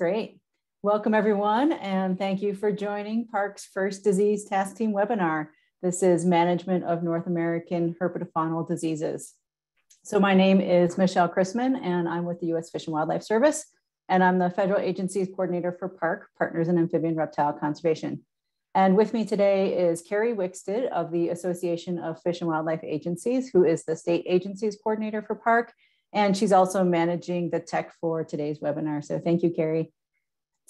Great. Welcome everyone, and thank you for joining PARC's first disease task team webinar. This is Management of North American Herpetofaunal Diseases. So my name is Michelle Christman, and I'm with the U.S. Fish and Wildlife Service, and I'm the Federal Agencies Coordinator for PARC, Partners in Amphibian Reptile Conservation. And with me today is Carrie Wixted of the Association of Fish and Wildlife Agencies, who is the State Agencies Coordinator for PARC, and she's also managing the tech for today's webinar. So thank you, Carrie.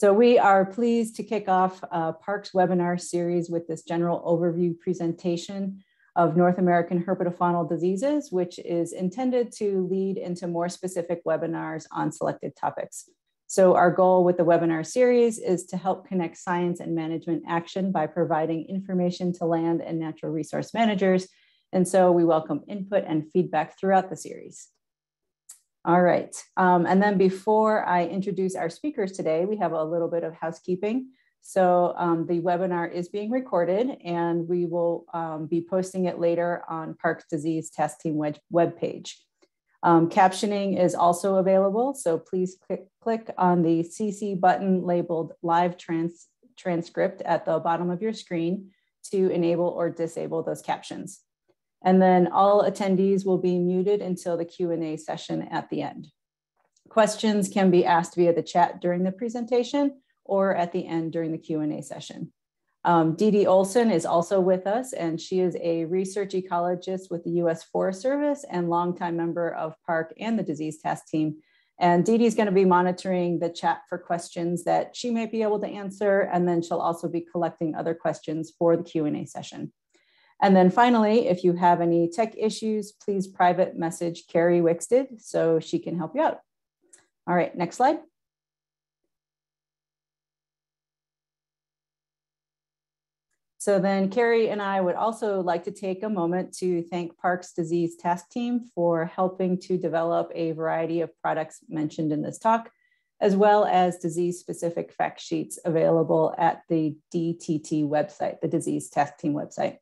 So we are pleased to kick off uh, PARC's webinar series with this general overview presentation of North American herpetofaunal diseases, which is intended to lead into more specific webinars on selected topics. So our goal with the webinar series is to help connect science and management action by providing information to land and natural resource managers. And so we welcome input and feedback throughout the series. All right. Um, and then before I introduce our speakers today, we have a little bit of housekeeping. So um, the webinar is being recorded and we will um, be posting it later on PARC's Disease Task Team web webpage. Um, captioning is also available, so please click, click on the CC button labeled live trans transcript at the bottom of your screen to enable or disable those captions. And then all attendees will be muted until the Q&A session at the end. Questions can be asked via the chat during the presentation or at the end during the Q&A session. Um, Dee Dee Olson is also with us, and she is a research ecologist with the U.S. Forest Service and longtime member of PARC and the Disease Task Team. And Dee Dee is going to be monitoring the chat for questions that she may be able to answer, and then she'll also be collecting other questions for the Q&A session. And then finally, if you have any tech issues, please private message Carrie Wixted so she can help you out. All right, next slide. So then Carrie and I would also like to take a moment to thank PARC's Disease Task Team for helping to develop a variety of products mentioned in this talk, as well as disease-specific fact sheets available at the DTT website, the Disease Task Team website.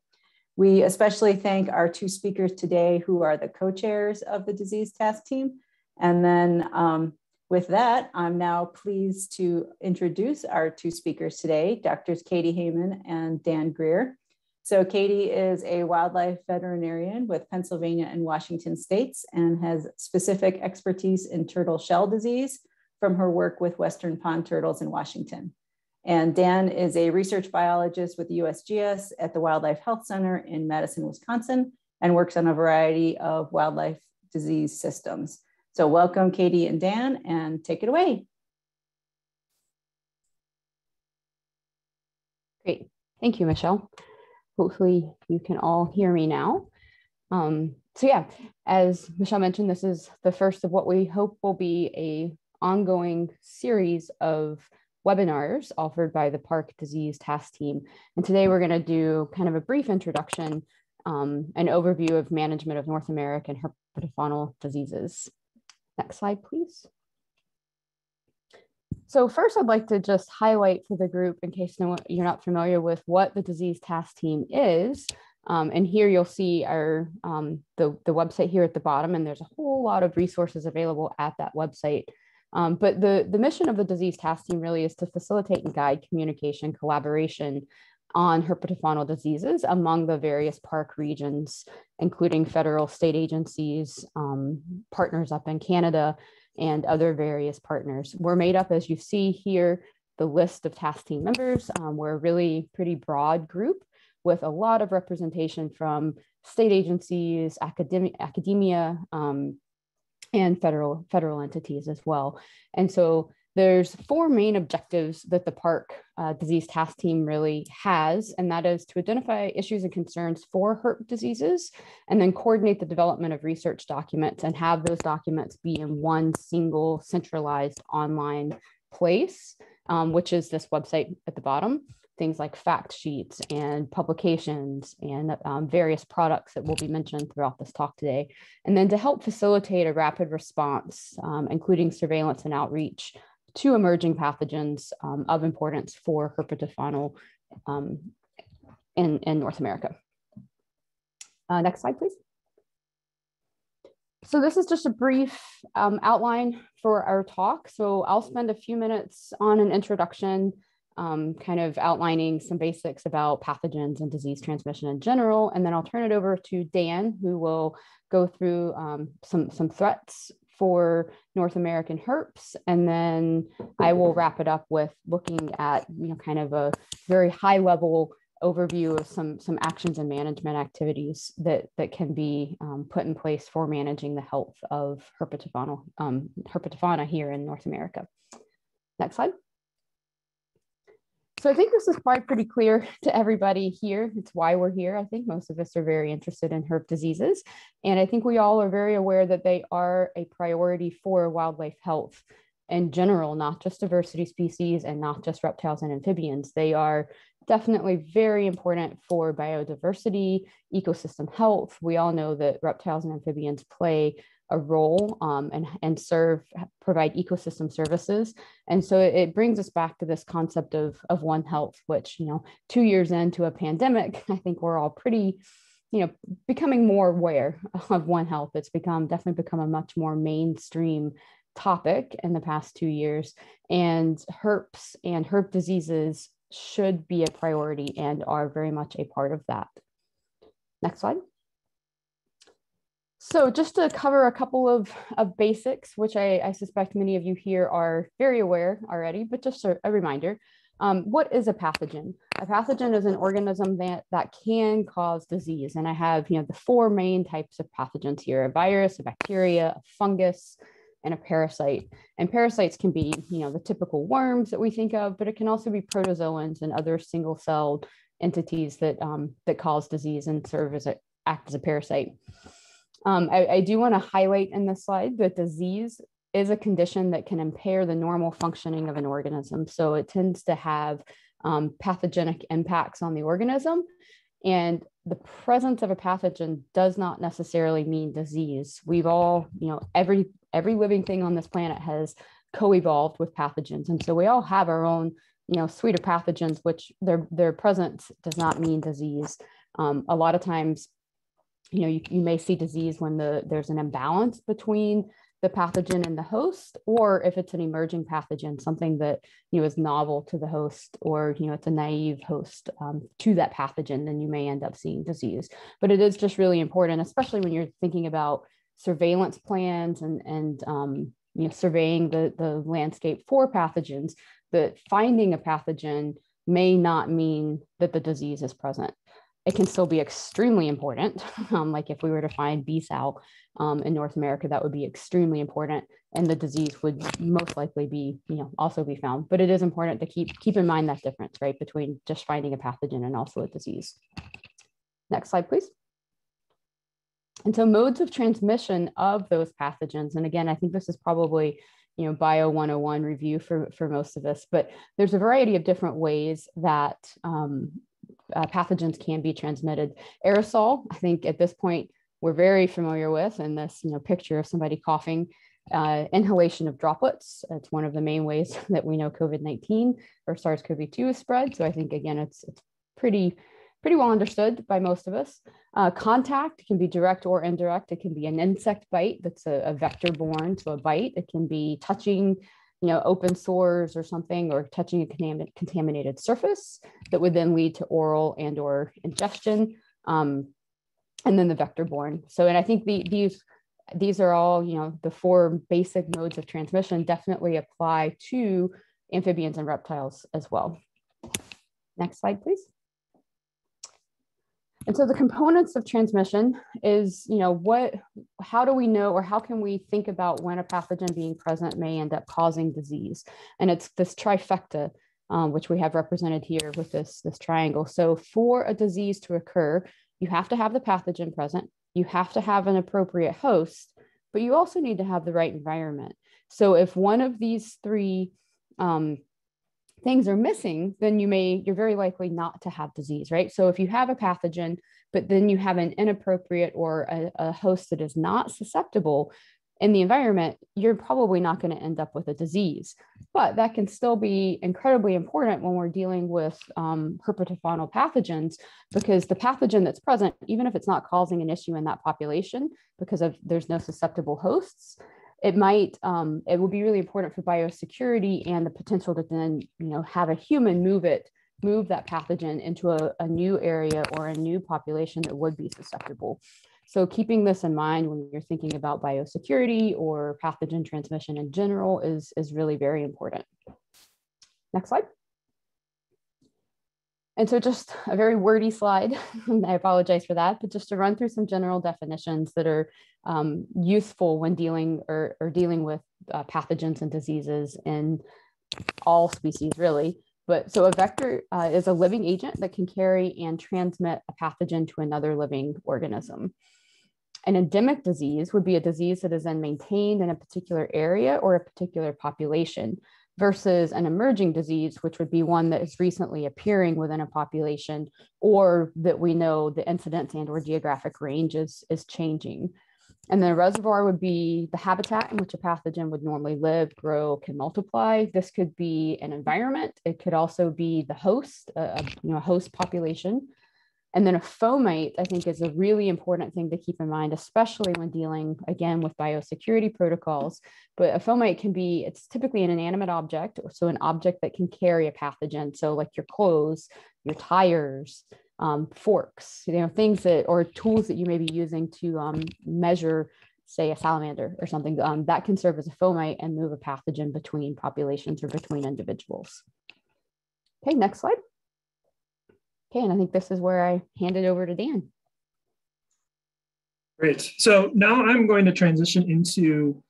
We especially thank our two speakers today who are the co-chairs of the disease task team. And then um, with that, I'm now pleased to introduce our two speakers today, Doctors Katie Haman and Dan Grear. So Katie is a wildlife veterinarian with Pennsylvania and Washington states and has specific expertise in turtle shell disease from her work with Western pond turtles in Washington. And Dan is a research biologist with USGS at the Wildlife Health Center in Madison, Wisconsin, and works on a variety of wildlife disease systems. So welcome Katie and Dan and take it away. Great, thank you, Michelle. Hopefully you can all hear me now. Um, so yeah, as Michelle mentioned, this is the first of what we hope will be a ongoing series of webinars offered by the PARC Disease Task Team. And today we're going to do kind of a brief introduction, um, an overview of management of North American herpetofaunal diseases. Next slide, please. So first, I'd like to just highlight for the group, in case no, you're not familiar with what the Disease Task Team is. Um, and here you'll see our um, the, the website here at the bottom, and there's a whole lot of resources available at that website um, but the, the mission of the disease task team really is to facilitate and guide communication, collaboration on herpetofaunal diseases among the various PARC regions, including federal state agencies, um, partners up in Canada, and other various partners. We're made up, as you see here, the list of task team members. Um, we're a really pretty broad group with a lot of representation from state agencies, academia, academia um, and federal federal entities as well. And so there's four main objectives that the PARC uh, disease task team really has, and that is to identify issues and concerns for herp diseases, and then coordinate the development of research documents and have those documents be in one single centralized online place, um, which is this website at the bottom things like fact sheets and publications and um, various products that will be mentioned throughout this talk today. And then to help facilitate a rapid response, um, including surveillance and outreach to emerging pathogens um, of importance for herpetofaunal um, in, in North America. Uh, next slide, please. So this is just a brief um, outline for our talk. So I'll spend a few minutes on an introduction, um, kind of outlining some basics about pathogens and disease transmission in general. And then I'll turn it over to Dan, who will go through um, some, some threats for North American herps. And then I will wrap it up with looking at, you know, kind of a very high level overview of some some actions and management activities that that can be um, put in place for managing the health of herpetofauna um, herpetofauna here in North America. Next slide. So I think this is quite pretty clear to everybody here. It's why we're here. I think most of us are very interested in herp diseases. And I think we all are very aware that they are a priority for wildlife health in general, not just diversity species and not just reptiles and amphibians. They are definitely very important for biodiversity, ecosystem health. We all know that reptiles and amphibians play a role um, and, and serve, provide ecosystem services. And so it brings us back to this concept of, of One Health, which, you know, two years into a pandemic, I think we're all pretty, you know, becoming more aware of One Health. It's become definitely become a much more mainstream topic in the past two years. And herps and herp diseases should be a priority and are very much a part of that. Next slide. So just to cover a couple of, of basics, which I, I suspect many of you here are very aware already, but just a, a reminder, um, what is a pathogen? A pathogen is an organism that, that can cause disease. And I have you know, the four main types of pathogens here, a virus, a bacteria, a fungus, and a parasite. And parasites can be, you know, the typical worms that we think of, but it can also be protozoans and other single-celled entities that um, that cause disease and serve as a act as a parasite. Um, I, I do want to highlight in this slide that disease is a condition that can impair the normal functioning of an organism. So it tends to have um, pathogenic impacts on the organism. And the presence of a pathogen does not necessarily mean disease. We've all, you know, every every living thing on this planet has co-evolved with pathogens. And so we all have our own, you know, suite of pathogens, which their, their presence does not mean disease. Um, a lot of times, you know, you, you may see disease when the, there's an imbalance between the pathogen and the host, or if it's an emerging pathogen, something that you know is novel to the host, or you know it's a naive host um, to that pathogen, then you may end up seeing disease. But it is just really important, especially when you're thinking about surveillance plans and, and um, you know, surveying the, the landscape for pathogens, that finding a pathogen may not mean that the disease is present. It can still be extremely important. Um, like if we were to find B-sal um, in North America, that would be extremely important, and the disease would most likely be, you know, also be found. But it is important to keep keep in mind that difference, right, between just finding a pathogen and also a disease. Next slide, please. And so modes of transmission of those pathogens, and again, I think this is probably you know bio 101 review for for most of us but there's a variety of different ways that um, uh, pathogens can be transmitted aerosol i think at this point we're very familiar with and this you know picture of somebody coughing uh, inhalation of droplets it's one of the main ways that we know covid-19 or sars-cov-2 is spread so i think again it's it's pretty pretty well understood by most of us. Uh, contact can be direct or indirect. It can be an insect bite that's a, a vector borne to a bite. It can be touching, you know, open sores or something, or touching a contaminated surface that would then lead to oral and or ingestion. Um, and then the vector borne. So, and I think the, these these are all, you know, the four basic modes of transmission definitely apply to amphibians and reptiles as well. Next slide, please. And so the components of transmission is, you know, what, how do we know, or how can we think about when a pathogen being present may end up causing disease? And it's this trifecta, um, which we have represented here with this, this triangle. So for a disease to occur, you have to have the pathogen present, you have to have an appropriate host, but you also need to have the right environment. So if one of these three um, things are missing, then you may, you're very likely not to have disease, right? So if you have a pathogen, but then you have an inappropriate or a, a host that is not susceptible, in the environment, you're probably not going to end up with a disease. But that can still be incredibly important when we're dealing with um, herpetofaunal pathogens because the pathogen that's present, even if it's not causing an issue in that population because of there's no susceptible hosts, it might um, it will be really important for biosecurity and the potential to then you know have a human move it move that pathogen into a, a new area or a new population that would be susceptible so keeping this in mind when you're thinking about biosecurity or pathogen transmission in general is, is really very important. Next slide. And so just a very wordy slide, I apologize for that, but just to run through some general definitions that are um, useful when dealing or, or dealing with uh, pathogens and diseases in all species really. But so a vector uh, is a living agent that can carry and transmit a pathogen to another living organism. An endemic disease would be a disease that is then maintained in a particular area or a particular population versus an emerging disease, which would be one that is recently appearing within a population or that we know the incidence and or geographic range is, is changing. And then a reservoir would be the habitat in which a pathogen would normally live, grow, can multiply. This could be an environment. It could also be the host, a, you know, host population. And then a fomite, I think, is a really important thing to keep in mind, especially when dealing again with biosecurity protocols. But a fomite can be, it's typically an inanimate object, so an object that can carry a pathogen. So, like your clothes, your tires, um, forks, you know, things that, or tools that you may be using to um, measure, say, a salamander or something, um, that can serve as a fomite and move a pathogen between populations or between individuals. Okay, next slide. Okay, and I think this is where I hand it over to Dan. Great. So now I'm going to transition into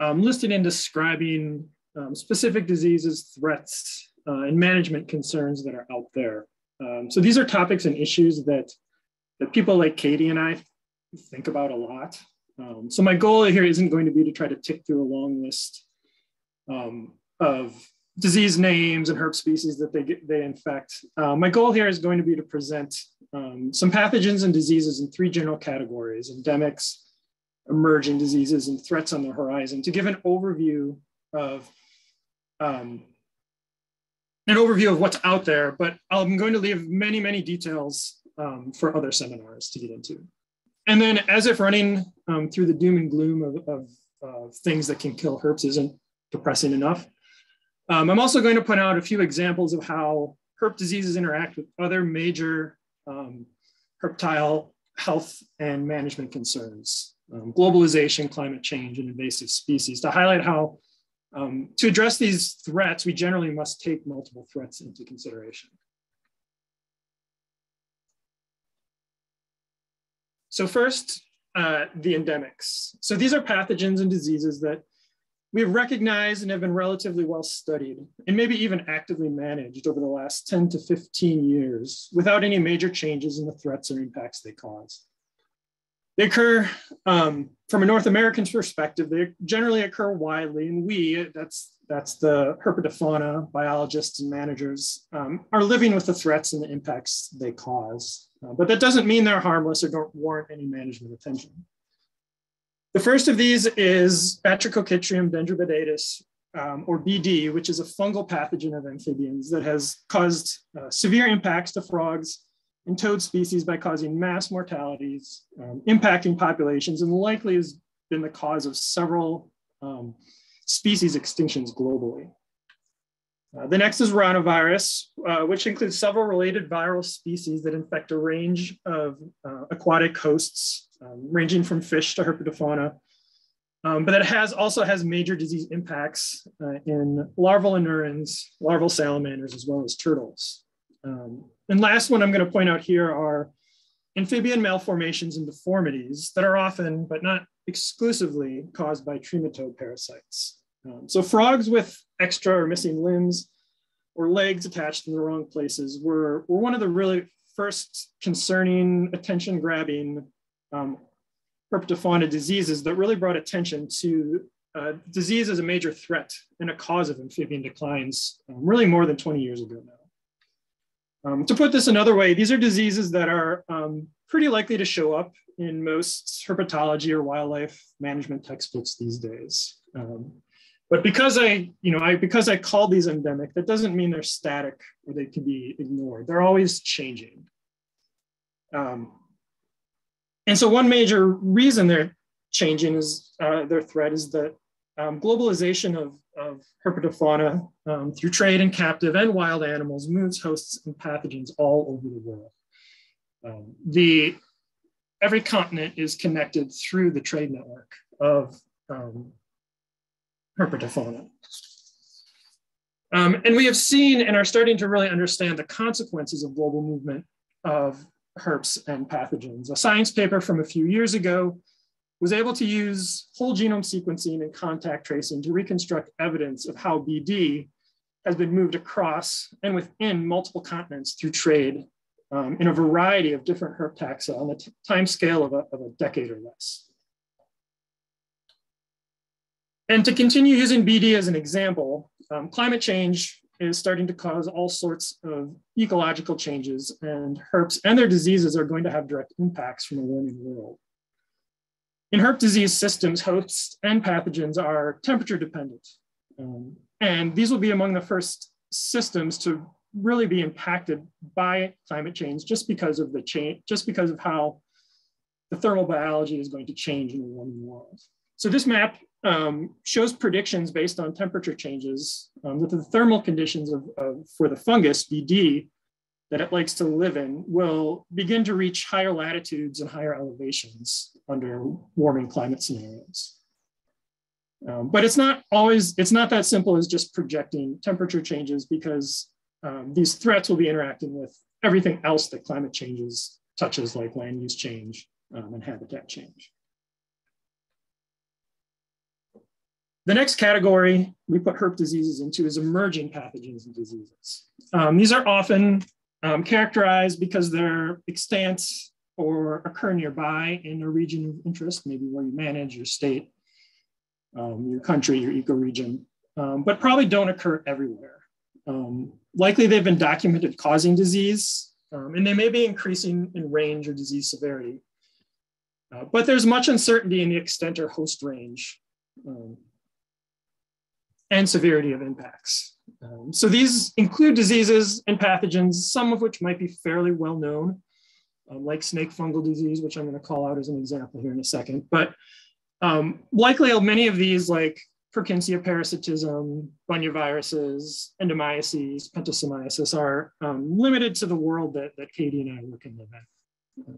um, listing and describing um, specific diseases, threats, uh, and management concerns that are out there. Um, so these are topics and issues that, that people like Katie and I think about a lot. Um, so my goal here isn't going to be to try to tick through a long list um, of disease names and herp species that they get, they infect. Uh, my goal here is going to be to present um, some pathogens and diseases in three general categories, endemics, emerging diseases, and threats on the horizon to give an overview of um, an overview of what's out there, but I'm going to leave many, many details um, for other seminars to get into. And then as if running um, through the doom and gloom of, of uh, things that can kill herps isn't depressing enough, um, I'm also going to point out a few examples of how herp diseases interact with other major um, herptile health and management concerns, um, globalization, climate change, and invasive species to highlight how um, to address these threats, we generally must take multiple threats into consideration. So first, uh, the endemics. So these are pathogens and diseases that we have recognized and have been relatively well studied and maybe even actively managed over the last 10 to 15 years without any major changes in the threats or impacts they cause. They occur um, from a North American perspective, they generally occur widely and we, that's, that's the herpetofauna biologists and managers, um, are living with the threats and the impacts they cause. Uh, but that doesn't mean they're harmless or don't warrant any management attention. The first of these is Batrachochytrium dendrobatidis, um, or BD, which is a fungal pathogen of amphibians that has caused uh, severe impacts to frogs and toad species by causing mass mortalities, um, impacting populations, and likely has been the cause of several um, species extinctions globally. Uh, the next is ranavirus, uh, which includes several related viral species that infect a range of uh, aquatic hosts um, ranging from fish to herpetofauna. Um, but that has also has major disease impacts uh, in larval anurans, larval salamanders, as well as turtles. Um, and last one I'm going to point out here are amphibian malformations and deformities that are often, but not exclusively, caused by trematode parasites. Um, so frogs with extra or missing limbs or legs attached in the wrong places were, were one of the really first concerning, attention grabbing um, herpetofauna diseases that really brought attention to uh, disease as a major threat and a cause of amphibian declines um, really more than 20 years ago now. Um, to put this another way, these are diseases that are um, pretty likely to show up in most herpetology or wildlife management textbooks these days. Um, but because I, you know, I because I call these endemic, that doesn't mean they're static or they can be ignored. They're always changing. Um, and so one major reason they're changing is uh, their threat is that um, globalization of, of herpetofauna um, through trade and captive and wild animals moves hosts and pathogens all over the world. Um, the every continent is connected through the trade network of um, herpetofauna. Um, and we have seen and are starting to really understand the consequences of global movement of herps and pathogens. A science paper from a few years ago was able to use whole genome sequencing and contact tracing to reconstruct evidence of how BD has been moved across and within multiple continents through trade um, in a variety of different herp taxa on the time scale of a, of a decade or less. And to continue using BD as an example, um, climate change is starting to cause all sorts of ecological changes and herps and their diseases are going to have direct impacts from a warming world. In herp disease systems, hosts and pathogens are temperature dependent. Um, and these will be among the first systems to really be impacted by climate change just because of the change, just because of how the thermal biology is going to change in a warming world. So this map um, shows predictions based on temperature changes um, that the thermal conditions of, of, for the fungus, BD, that it likes to live in will begin to reach higher latitudes and higher elevations under warming climate scenarios. Um, but it's not always, it's not that simple as just projecting temperature changes because um, these threats will be interacting with everything else that climate changes touches like land use change um, and habitat change. The next category we put herp diseases into is emerging pathogens and diseases. Um, these are often um, characterized because they're extant or occur nearby in a region of interest, maybe where you manage your state, um, your country, your ecoregion, um, but probably don't occur everywhere. Um, likely they've been documented causing disease, um, and they may be increasing in range or disease severity. Uh, but there's much uncertainty in the extent or host range. Um, and severity of impacts. Um, so these include diseases and pathogens, some of which might be fairly well known, um, like snake fungal disease, which I'm going to call out as an example here in a second. But um, likely many of these, like Purkinje parasitism, bunyaviruses, Emydomyces, pentastomiasis, are um, limited to the world that, that Katie and I work and live in.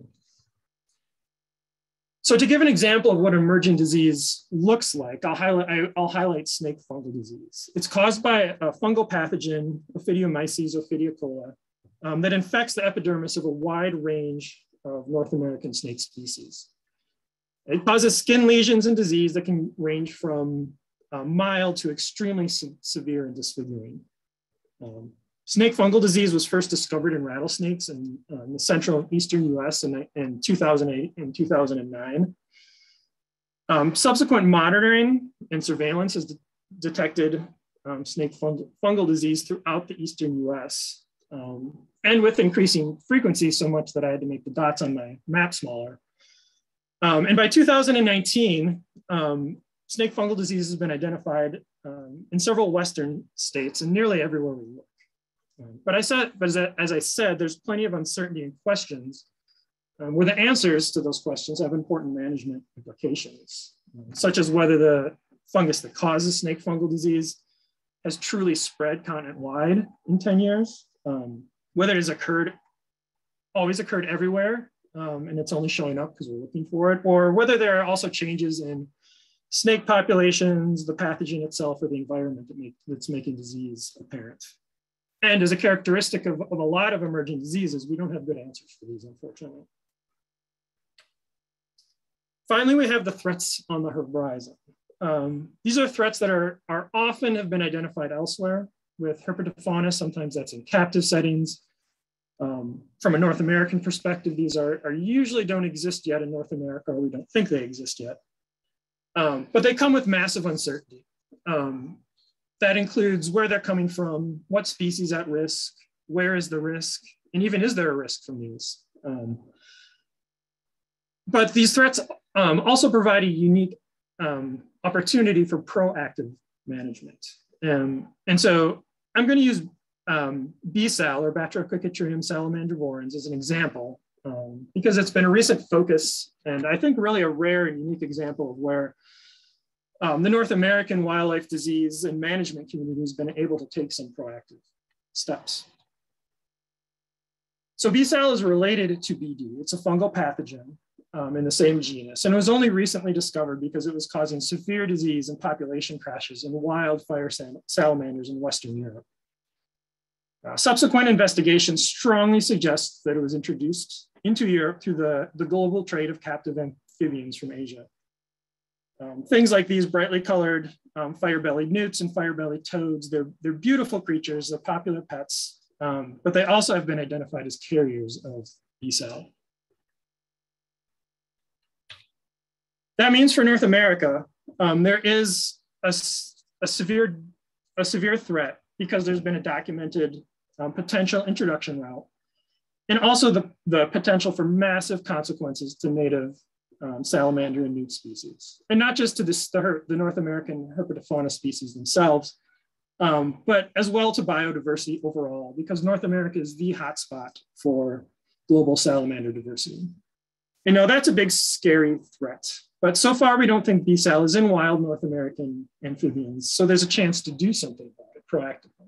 So to give an example of what emerging disease looks like, I'll highlight, I, will highlight snake fungal disease. It's caused by a fungal pathogen, Ophidiomyces ophidiocola, um, that infects the epidermis of a wide range of North American snake species. It causes skin lesions and disease that can range from uh, mild to extremely se severe and disfiguring. Um, Snake fungal disease was first discovered in rattlesnakes in, uh, in the central and eastern US in, in 2008 and 2009. Um, subsequent monitoring and surveillance has de detected um, snake fungal, fungal disease throughout the eastern US um, and with increasing frequency so much that I had to make the dots on my map smaller. Um, and by 2019, um, snake fungal disease has been identified um, in several Western states and nearly everywhere we look. But I said, but as I, as I said, there's plenty of uncertainty and questions um, where the answers to those questions have important management implications, um, such as whether the fungus that causes snake fungal disease has truly spread continent-wide in 10 years, um, whether it has occurred, always occurred everywhere, um, and it's only showing up because we're looking for it, or whether there are also changes in snake populations, the pathogen itself, or the environment that make, that's making disease apparent. And as a characteristic of, of a lot of emerging diseases, we don't have good answers for these, unfortunately. Finally, we have the threats on the horizon. Um, these are threats that are, are often have been identified elsewhere with herpetofauna. Sometimes that's in captive settings. Um, from a North American perspective, these are, are usually don't exist yet in North America, or we don't think they exist yet. Um, but they come with massive uncertainty. Um, that includes where they're coming from, what species at risk, where is the risk, And even is there a risk from these? Um, but these threats um, also provide a unique um, opportunity for proactive management. Um, and so I'm going to use um, B-sal or Batrachochytrium salamandrivorans as an example um, because it's been a recent focus and I think really a rare and unique example of where um, the North American wildlife disease and management community has been able to take some proactive steps. So B-sal is related to BD. It's a fungal pathogen um, in the same genus. And it was only recently discovered because it was causing severe disease and population crashes in wildfire salamanders in Western Europe. Uh, subsequent investigations strongly suggest that it was introduced into Europe through the, the global trade of captive amphibians from Asia. Um, things like these brightly colored um, fire-bellied newts and fire-bellied toads, they're, they're beautiful creatures, they're popular pets, um, but they also have been identified as carriers of B-sal. That means for North America, um, there is a, a, severe, a severe threat because there's been a documented um, potential introduction route, and also the, the potential for massive consequences to native um, salamander and newt species. And not just to the, the North American herpetofauna species themselves, um, but as well to biodiversity overall, because North America is the hotspot for global salamander diversity. And now that's a big scary threat. But so far, we don't think B-sal is in wild North American amphibians. So there's a chance to do something about it proactively.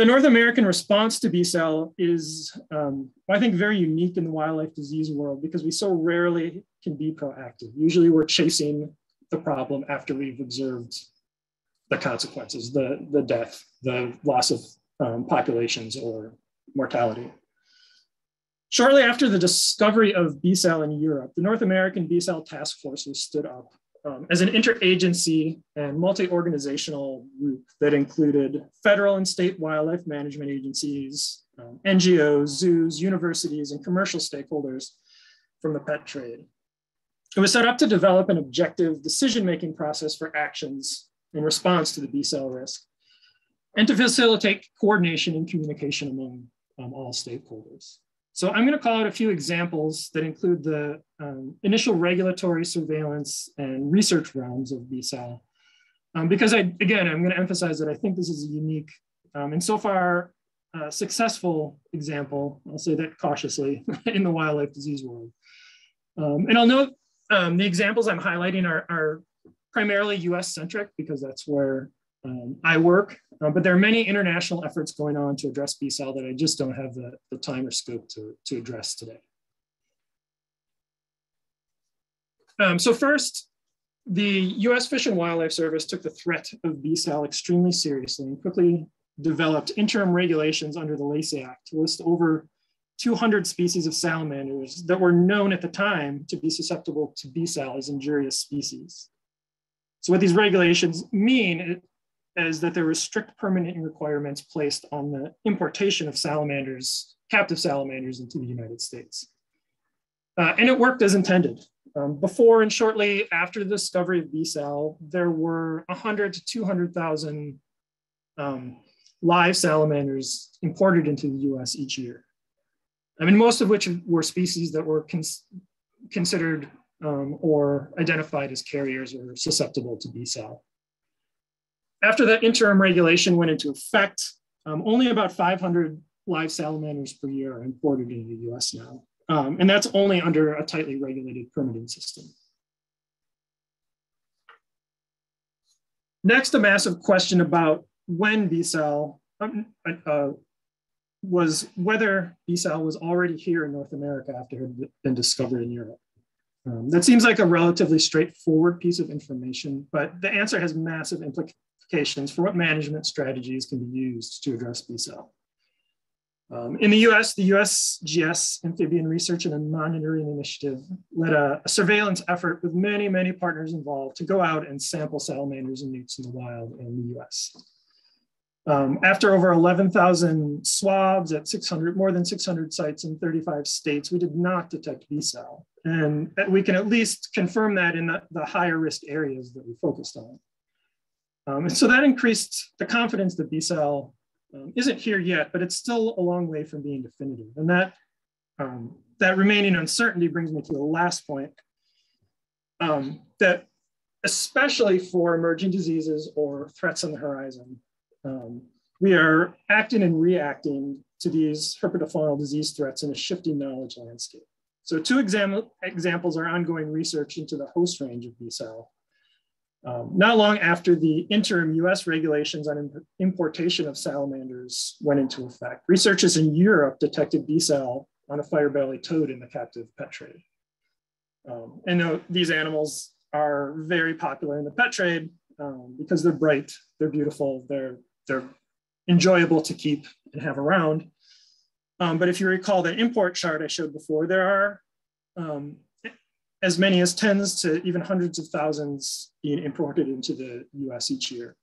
The North American response to B-sal is, um, I think, very unique in the wildlife disease world because we so rarely can be proactive. Usually we're chasing the problem after we've observed the consequences, the, the death, the loss of um, populations or mortality. Shortly after the discovery of B-sal in Europe, the North American B-sal task forces stood up um, as an interagency and multi-organizational group that included federal and state wildlife management agencies, um, NGOs, zoos, universities, and commercial stakeholders from the pet trade. It was set up to develop an objective decision-making process for actions in response to the B-sal risk and to facilitate coordination and communication among um, all stakeholders. So I'm going to call out a few examples that include the um, initial regulatory surveillance and research rounds of B-sal. Um, because I, again, I'm going to emphasize that I think this is a unique um, and so far uh, successful example, I'll say that cautiously, in the wildlife disease world. Um, and I'll note um, the examples I'm highlighting are, are primarily US centric because that's where um, I work, uh, but there are many international efforts going on to address B-sal that I just don't have the, the time or scope to, to address today. Um, so first, the US Fish and Wildlife Service took the threat of B-sal extremely seriously and quickly developed interim regulations under the Lacey Act to list over 200 species of salamanders that were known at the time to be susceptible to B-sal as injurious species. So what these regulations mean is that there were strict permitting requirements placed on the importation of salamanders, captive salamanders into the United States. Uh, and it worked as intended. Um, before and shortly after the discovery of B-sal, there were 100 to 200,000 um, live salamanders imported into the US each year. I mean, most of which were species that were cons considered um, or identified as carriers or susceptible to B-sal. After that interim regulation went into effect, um, only about 500 live salamanders per year are imported into the US now. Um, and that's only under a tightly regulated permitting system. Next, a massive question about when B-sal um, uh, was whether B-sal was already here in North America after it had been discovered in Europe. Um, that seems like a relatively straightforward piece of information, but the answer has massive implications implications for what management strategies can be used to address B-sal. Um, in the US, the USGS Amphibian Research and Monitoring Initiative led a, a, surveillance effort with many, many partners involved to go out and sample salamanders and newts in the wild in the US. Um, after over 11,000 swabs at 600, more than 600 sites in 35 states, we did not detect B-sal. And we can at least confirm that in the, the higher risk areas that we focused on. Um, and so that increased the confidence that B-sal um, isn't here yet, but it's still a long way from being definitive. And that, um, that remaining uncertainty brings me to the last point, um, that especially for emerging diseases or threats on the horizon, um, we are acting and reacting to these herpetofaunal disease threats in a shifting knowledge landscape. So two exam examples are ongoing research into the host range of B-sal. Um, not long after the interim US regulations on imp importation of salamanders went into effect, researchers in Europe detected B-sal on a fire-belly toad in the captive pet trade. Um, and these animals are very popular in the pet trade um, because they're bright, they're beautiful, they're, they're enjoyable to keep and have around. Um, but if you recall the import chart I showed before, there are um, as many as tens to even hundreds of thousands being imported into the US each year.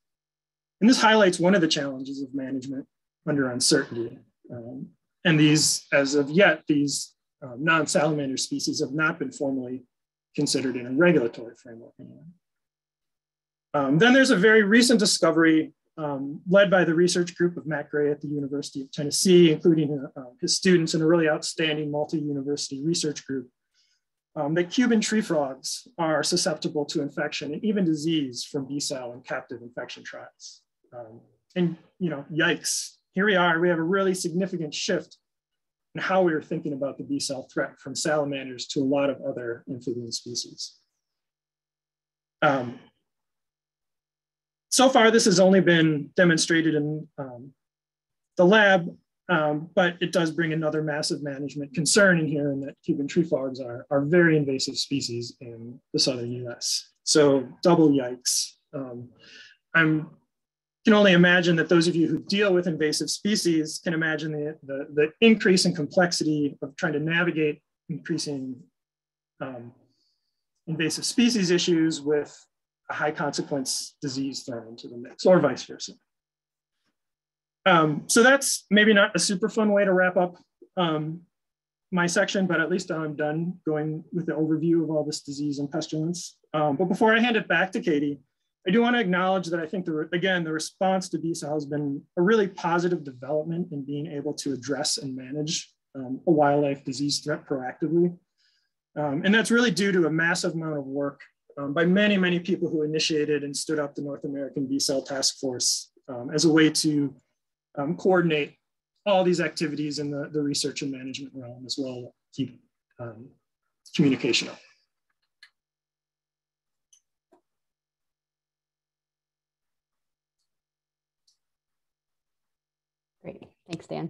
And this highlights one of the challenges of management under uncertainty. Um, and these, as of yet, these um, non-salamander species have not been formally considered in a regulatory framework. Um, then there's a very recent discovery um, led by the research group of Matt Gray at the University of Tennessee, including uh, his students and a really outstanding multi-university research group, um, that Cuban tree frogs are susceptible to infection and even disease from B-sal and captive infection trials. Um, and, you know, yikes, here we are, we have a really significant shift in how we are thinking about the B-sal threat from salamanders to a lot of other amphibian species. Um, so far, this has only been demonstrated in um, the lab, um, but it does bring another massive management concern in here in that Cuban tree frogs are, are very invasive species in the southern US. So double yikes. Um, I'm can only imagine that those of you who deal with invasive species can imagine the, the, the increase in complexity of trying to navigate increasing um, invasive species issues with a high consequence disease thrown into the mix or vice versa. Um, so that's maybe not a super fun way to wrap up um, my section, but at least I'm done going with the overview of all this disease and pestilence. Um, but before I hand it back to Katie, I do want to acknowledge that I think, the, again, the response to BSAL has been a really positive development in being able to address and manage um, a wildlife disease threat proactively. Um, and that's really due to a massive amount of work um, by many, many people who initiated and stood up the North American B-sal task force as a way to um, coordinate all these activities in the, the research and management realm as well, keep um, communication up. Great, thanks, Dan.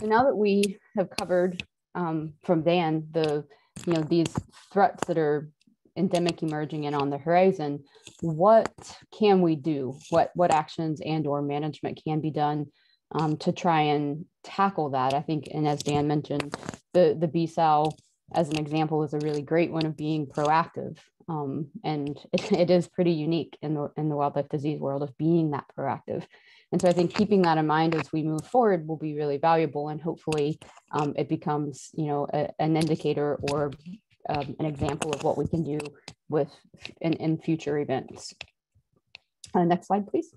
So now that we have covered um, from Dan the you know these threats that are endemic emerging and on the horizon what can we do? What what actions and or management can be done um, to try and tackle that? I think and as dan mentioned the the b-sal as an example is a really great one of being proactive um, and it, it is pretty unique in the in the wildlife disease world of being that proactive. And so I think keeping that in mind as we move forward will be really valuable and hopefully um, it becomes, you know, a, an indicator or um, an example of what we can do with in, in future events. Uh, next slide, please.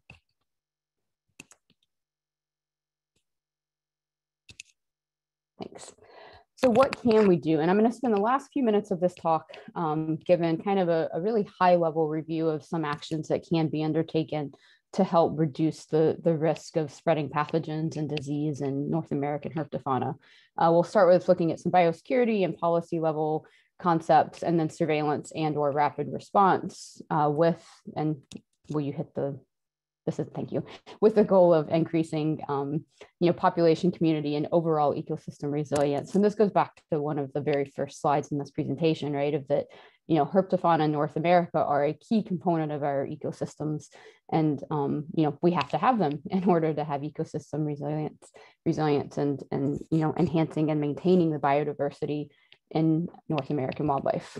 Thanks. So what can we do? And I'm going to spend the last few minutes of this talk um, given kind of a, a, really high level review of some actions that can be undertaken to help reduce the, the risk of spreading pathogens and disease in North American herpetofauna. Uh, we'll start with looking at some biosecurity and policy level concepts and then surveillance and or rapid response uh, with, and will you hit the this is thank you with the goal of increasing um, you know population community and overall ecosystem resilience. And this goes back to one of the very first slides in this presentation right of that you know herpetofauna in north america are a key component of our ecosystems. And um, you know we have to have them in order to have ecosystem resilience resilience and and you know enhancing and maintaining the biodiversity in north american wildlife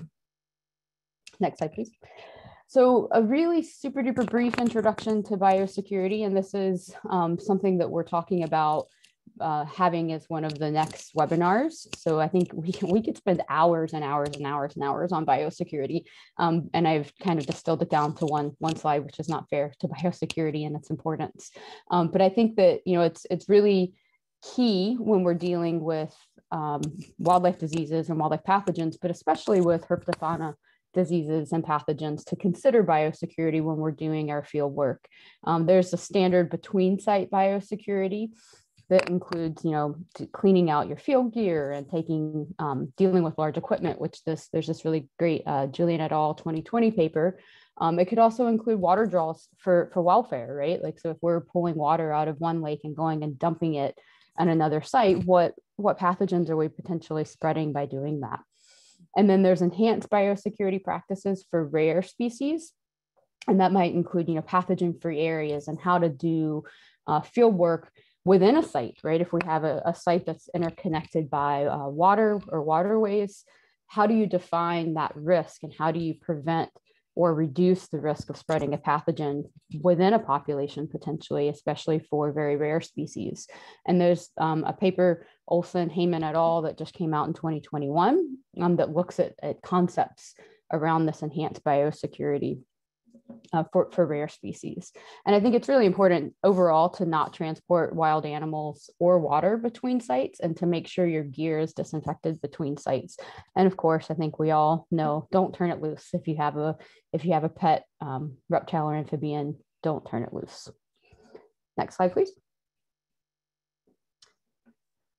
next slide please so a really super duper brief introduction to biosecurity, and this is um, something that we're talking about uh, having as one of the next webinars. So I think we, we could spend hours and hours and hours and hours on biosecurity. Um, and I've kind of distilled it down to one, one slide, which is not fair to biosecurity and its importance. Um, but I think that, you know, it's, it's really key when we're dealing with um, wildlife diseases and wildlife pathogens, but especially with herpetofauna diseases and pathogens to consider biosecurity when we're doing our field work. Um, there's a standard between site biosecurity that includes, you know, cleaning out your field gear and taking, um, dealing with large equipment, which this, there's this really great uh, Julian et al. 2020 paper. Um, it could also include water draws for, for welfare, right? Like, so if we're pulling water out of one lake and going and dumping it at another site, what, what pathogens are we potentially spreading by doing that? And then there's enhanced biosecurity practices for rare species. And that might include, you know, pathogen-free areas and how to do uh, field work within a site, right? If we have a, a site that's interconnected by uh, water or waterways, how do you define that risk and how do you prevent or reduce the risk of spreading a pathogen within a population potentially, especially for very rare species. And there's um, a paper, Olson, Haman et al., that just came out in 2021 um, that looks at, at concepts around this enhanced biosecurity uh, for, for rare species. And I think it's really important overall to not transport wild animals or water between sites and to make sure your gear is disinfected between sites. And of course, I think we all know don't turn it loose. If you have a if you have a pet um, reptile or amphibian, don't turn it loose. Next slide, please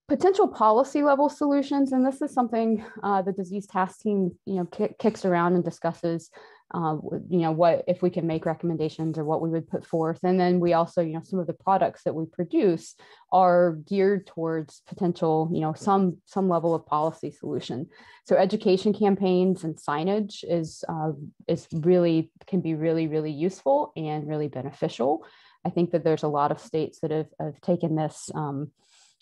potential policy level solutions and this is something uh, the disease task team you know kicks around and discusses uh, you know what if we can make recommendations or what we would put forth. And then we also you know some of the products that we produce are geared towards potential you know some some level of policy solution. So education campaigns and signage is uh, is really can be really really useful and really beneficial. I think that there's a lot of states that have, have taken this um,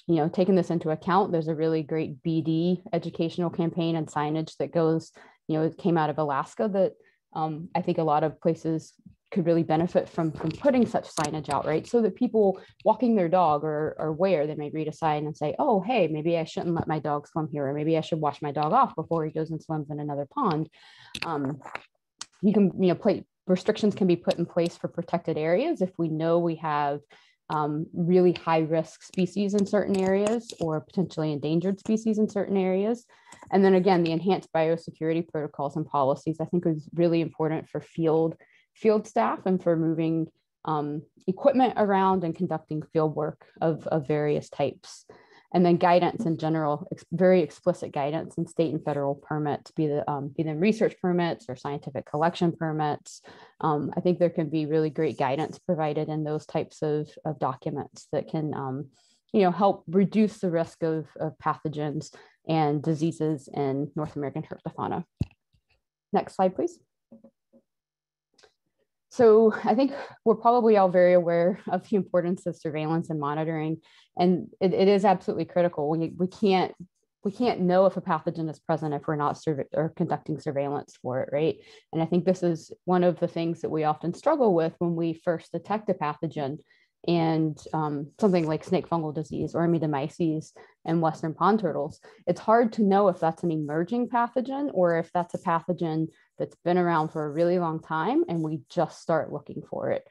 you know, taking this into account, there's a really great BD educational campaign and signage that goes, you know, it came out of Alaska that um, I think a lot of places could really benefit from from putting such signage out, right? So that people walking their dog or or where they may read a sign and say, oh, hey, maybe I shouldn't let my dog swim here, or maybe I should wash my dog off before he goes and swims in another pond. Um, you can, you know, play restrictions can be put in place for protected areas if we know we have um, really high risk species in certain areas or potentially endangered species in certain areas. And then again, the enhanced biosecurity protocols and policies, I think is really important for field, field staff and for moving um, equipment around and conducting field work of, of various types and then guidance in general, ex very explicit guidance in state and federal permits, be, the, um, be them research permits or scientific collection permits. Um, I think there can be really great guidance provided in those types of, of documents that can um, you know, help reduce the risk of, of pathogens and diseases in North American herpetofauna. Next slide, please. So I think we're probably all very aware of the importance of surveillance and monitoring, and it, it is absolutely critical. We, we can't we can't know if a pathogen is present if we're not or conducting surveillance for it, right? And I think this is one of the things that we often struggle with when we first detect a pathogen and um, something like snake fungal disease or Emydomyces and western pond turtles, it's hard to know if that's an emerging pathogen or if that's a pathogen that's been around for a really long time and we just start looking for it.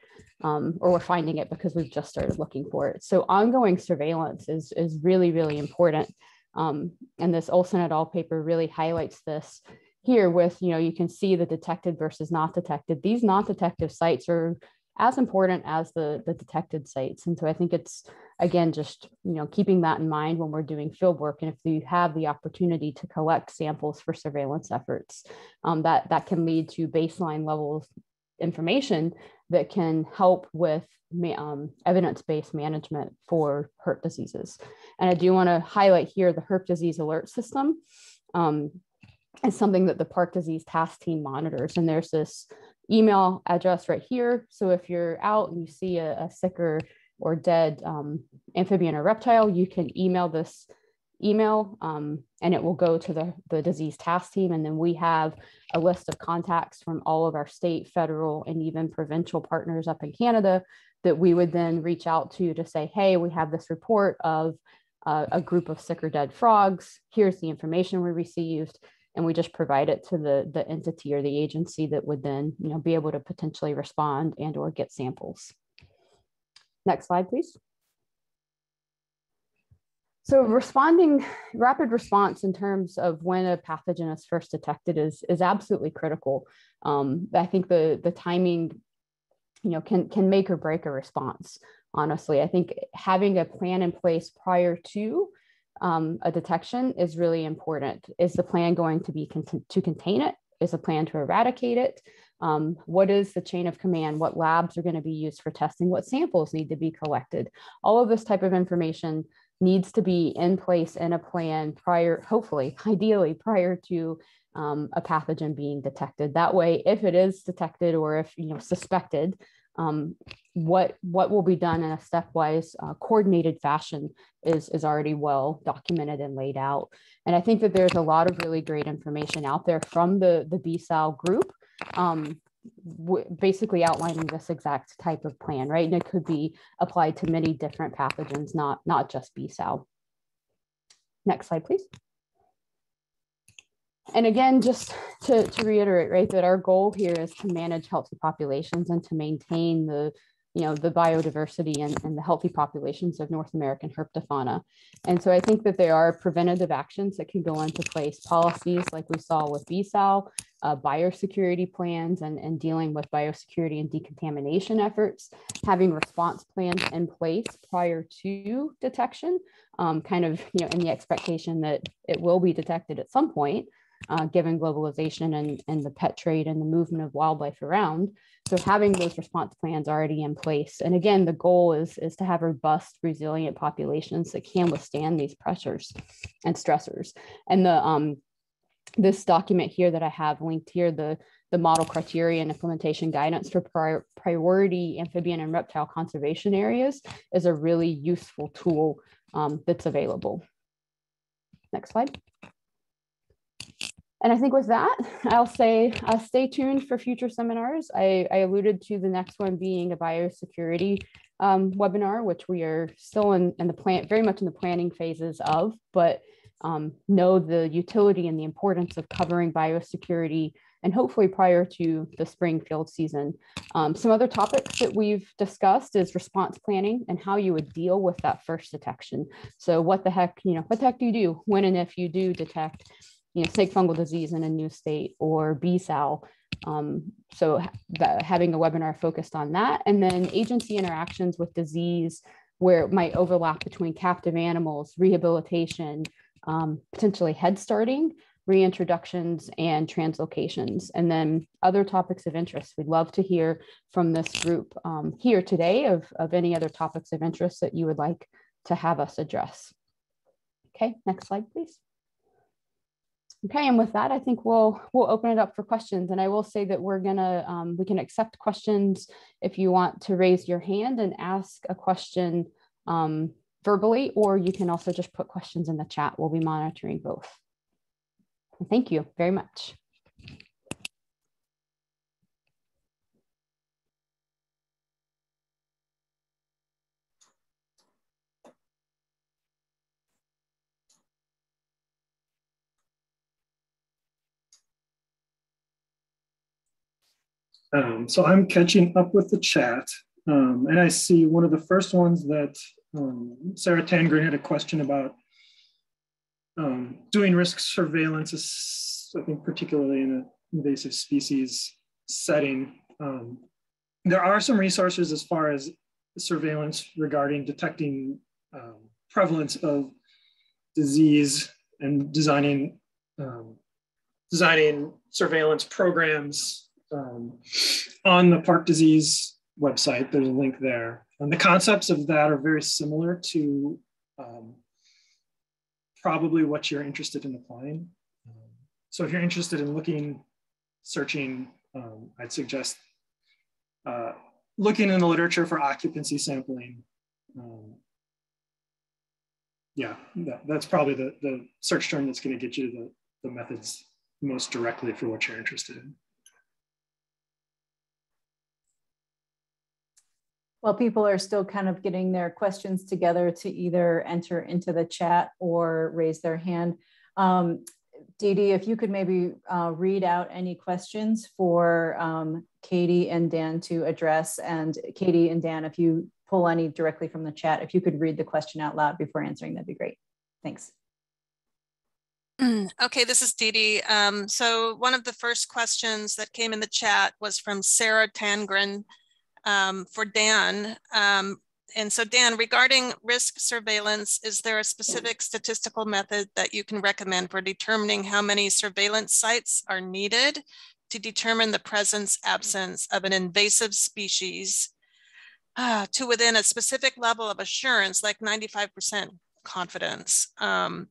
Um, or we're finding it because we've just started looking for it. So ongoing surveillance is, is really, really important. Um, and this Olson et al. paper really highlights this here with, you know, you can see the detected versus not detected. These not detected sites are as important as the, the detected sites. And so I think it's, again, just, you know, keeping that in mind when we're doing field work. And if you have the opportunity to collect samples for surveillance efforts, um, that, that can lead to baseline levels information that can help with um, evidence-based management for herp diseases. And I do want to highlight here the herp disease alert system. Um, is something that the PARC disease task team monitors. And there's this email address right here. So if you're out and you see a, a sick or, or dead um, amphibian or reptile, you can email this email um, and it will go to the, the disease task team. And then we have a list of contacts from all of our state, federal, and even provincial partners up in Canada that we would then reach out to to say, hey, we have this report of uh, a group of sick or dead frogs. Here's the information we received. And we just provide it to the, the entity or the agency that would then you know, be able to potentially respond and or get samples. Next slide, please. So responding, rapid response in terms of when a pathogen is first detected is, is absolutely critical. Um, I think the, the timing, you know, can, can make or break a response, honestly. I think having a plan in place prior to um, a detection is really important. Is the plan going to be con to contain it? Is the plan to eradicate it? Um, what is the chain of command? What labs are going to be used for testing? What samples need to be collected? All of this type of information needs to be in place in a plan prior, hopefully, ideally, prior to um, a pathogen being detected. That way, if it is detected or if you know suspected, um, what what will be done in a stepwise uh, coordinated fashion is is already well documented and laid out. And I think that there's a lot of really great information out there from the the B-sal group um, basically outlining this exact type of plan, right? And it could be applied to many different pathogens, not, not just B-sal. Next slide, please. And again, just to, to reiterate, right, that our goal here is to manage healthy populations and to maintain the you know, the biodiversity and, and the healthy populations of North American herpetofauna. And so I think that there are preventative actions that can go into place, policies like we saw with B-sal, uh, biosecurity plans and, and dealing with biosecurity and decontamination efforts, having response plans in place prior to detection, um, kind of, you know, in the expectation that it will be detected at some point, uh, given globalization and, and the pet trade and the movement of wildlife around. So having those response plans already in place. And again, the goal is, is to have robust, resilient populations that can withstand these pressures and stressors. And the um, this document here that I have linked here, the, the model criteria and implementation guidance for prior, priority amphibian and reptile conservation areas is a really useful tool um, that's available. Next slide. And I think with that, I'll say uh, stay tuned for future seminars. I, I, alluded to the next one being a biosecurity um, webinar, which we are still in, in, the plant, very much in the planning phases of, but um, know the utility and the importance of covering biosecurity and hopefully prior to the spring field season. Um, some other topics that we've discussed is response planning and how you would deal with that first detection. So what the heck, you know, what the heck do you do when and if you do detect you know, snake fungal disease in a new state or B-sal. Um, so having a webinar focused on that and then agency interactions with disease where it might overlap between captive animals, rehabilitation, um, potentially head starting, reintroductions and translocations, and then other topics of interest. We'd love to hear from this group um, here today of, of any other topics of interest that you would like to have us address. Okay, next slide, please. Okay, and with that, I think we'll we'll open it up for questions. And I will say that we're gonna um, we can accept questions if you want to raise your hand and ask a question um, verbally, or you can also just put questions in the chat. We'll be monitoring both. Thank you very much. Um, so I'm catching up with the chat. Um, and I see one of the first ones that um, Sarah Tangren had a question about um, doing risk surveillance, I think particularly in an invasive species setting. Um, there are some resources as far as surveillance regarding detecting um, prevalence of disease and designing designing surveillance programs um, on the PARC Disease website. There's a link there. And the concepts of that are very similar to um, probably what you're interested in applying. So if you're interested in looking, searching, um, I'd suggest uh, looking in the literature for occupancy sampling. Um, yeah, that, that's probably the, the search term that's going to get you the, the methods most directly for what you're interested in. While people are still kind of getting their questions together to either enter into the chat or raise their hand, um, Dee Dee, if you could maybe uh, read out any questions for um, Katie and Dan to address. And Katie and Dan, if you pull any directly from the chat, if you could read the question out loud before answering, that'd be great. Thanks. Okay, this is Dee Dee. Um, so one of the first questions that came in the chat was from Sarah Tangren um, for Dan. Um, and so Dan, regarding risk surveillance, is there a specific statistical method that you can recommend for determining how many surveillance sites are needed to determine the presence absence of an invasive species uh, to within a specific level of assurance, like 95% confidence? Um,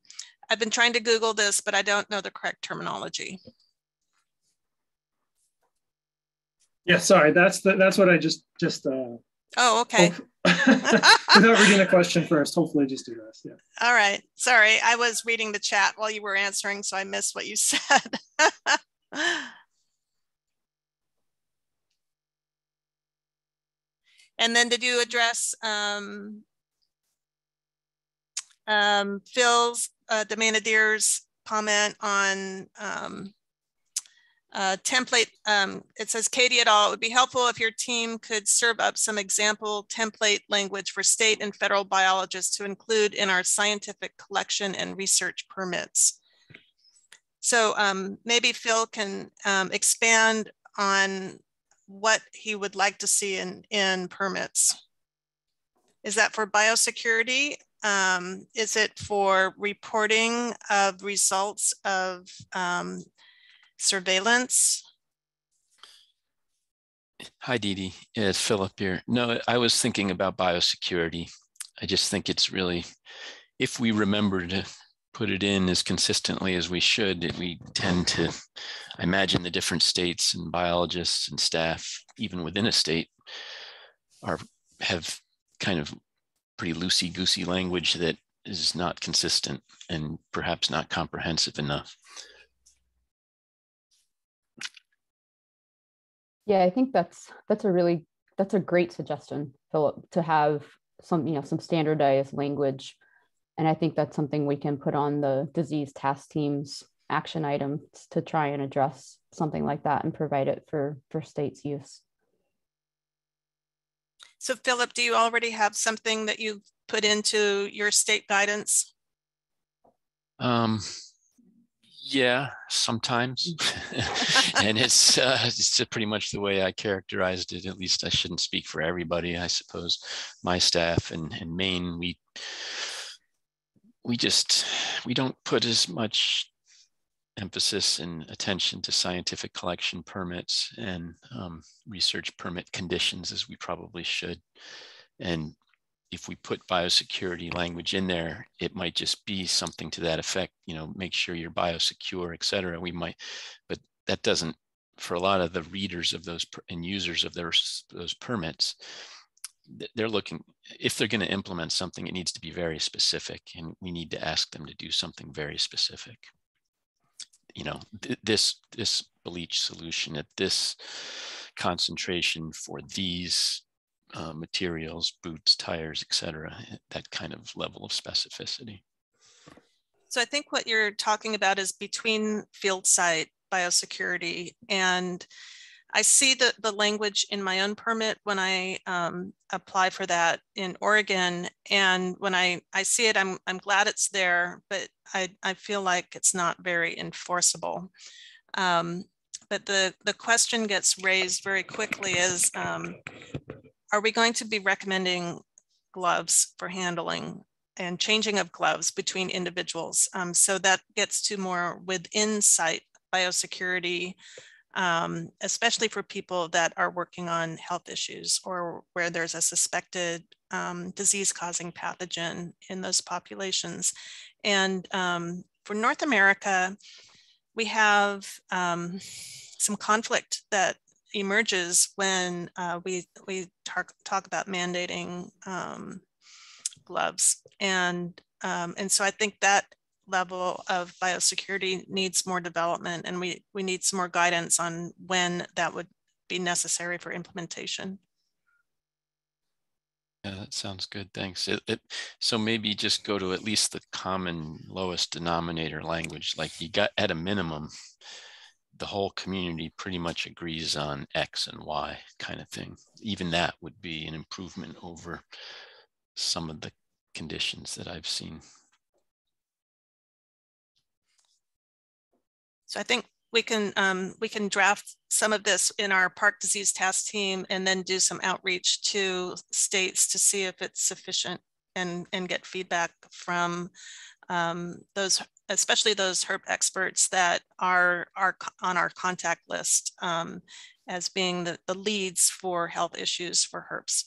I've been trying to Google this, but I don't know the correct terminology. Yeah, sorry, that's the, that's what I just just uh, Oh, okay. Without reading the question first, hopefully just do this. Yeah. All right. Sorry, I was reading the chat while you were answering, so I missed what you said. and then did you address um, um, Phil's uh, deMaynadier's comment on um, uh, template, um, it says Katie et al. It would be helpful if your team could serve up some example template language for state and federal biologists to include in our scientific collection and research permits. So um, maybe Phil can um, expand on what he would like to see in, in permits. Is that for biosecurity? Um, is it for reporting of results of um, surveillance? Hi, Dee Dee. It's Philip here. No, I was thinking about biosecurity. I just think it's really, if we remember to put it in as consistently as we should, we tend to, I imagine the different states and biologists and staff, even within a state, are have kind of pretty loosey goosey language that is not consistent and perhaps not comprehensive enough. Yeah, I think that's that's a really that's a great suggestion, Philip, to have some you know some standardized language, and I think that's something we can put on the disease task team's action items to try and address something like that and provide it for for states use. So Philip, do you already have something that you put into your state guidance? Um, yeah, sometimes, and it's uh, it's pretty much the way I characterized it. At least I shouldn't speak for everybody. I suppose my staff and in Maine, we we just we don't put as much emphasis and attention to scientific collection permits and um, research permit conditions as we probably should. And if we put biosecurity language in there, it might just be something to that effect, you know, make sure you're biosecure, et cetera. We might, but that doesn't, for a lot of the readers of those and users of those, those permits, they're looking, if they're going to implement something, it needs to be very specific and we need to ask them to do something very specific. You know, th this, this bleach solution at this concentration for these uh, materials, boots, tires, etc. that kind of level of specificity. So I think what you're talking about is between field site biosecurity and I see the, the language in my own permit when I um, apply for that in Oregon. And when I, I see it, I'm, I'm glad it's there, but I, I feel like it's not very enforceable. Um, but the, the question gets raised very quickly is um, are we going to be recommending gloves for handling and changing of gloves between individuals? Um, so that gets to more within site biosecurity, um, especially for people that are working on health issues or where there's a suspected um, disease causing pathogen in those populations. And um, for North America, we have um, some conflict that emerges when uh, we we talk talk about mandating um, gloves, and um, and so I think that level of biosecurity needs more development, and we we need some more guidance on when that would be necessary for implementation. Yeah, that sounds good. Thanks. It, it, so maybe just go to at least the common lowest denominator language. Like you got at a minimum, the whole community pretty much agrees on X and Y kind of thing. Even that would be an improvement over some of the conditions that I've seen. So I think we can um, we can draft some of this in our PARC disease task team and then do some outreach to states to see if it's sufficient and and get feedback from um, those especially those herp experts that are are on our contact list um, as being the, the leads for health issues for herps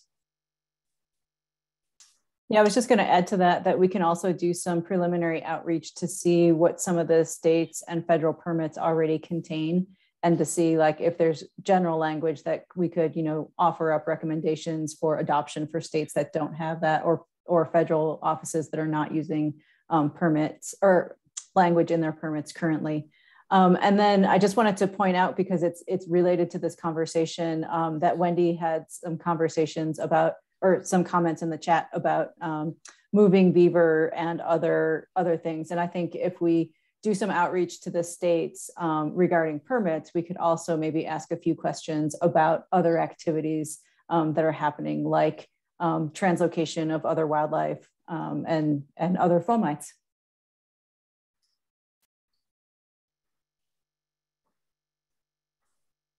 yeah, I was just going to add to that that we can also do some preliminary outreach to see what some of the states and federal permits already contain and to see like if there's general language that we could, you know, offer up recommendations for adoption for states that don't have that or or federal offices that are not using um, permits or language in their permits currently. Um, and then I just wanted to point out because it's it's related to this conversation um, that Wendy had some conversations about or some comments in the chat about um, moving beaver and other other things. And I think if we do some outreach to the states um, regarding permits, we could also maybe ask a few questions about other activities um, that are happening, like um, translocation of other wildlife and, and other fomites.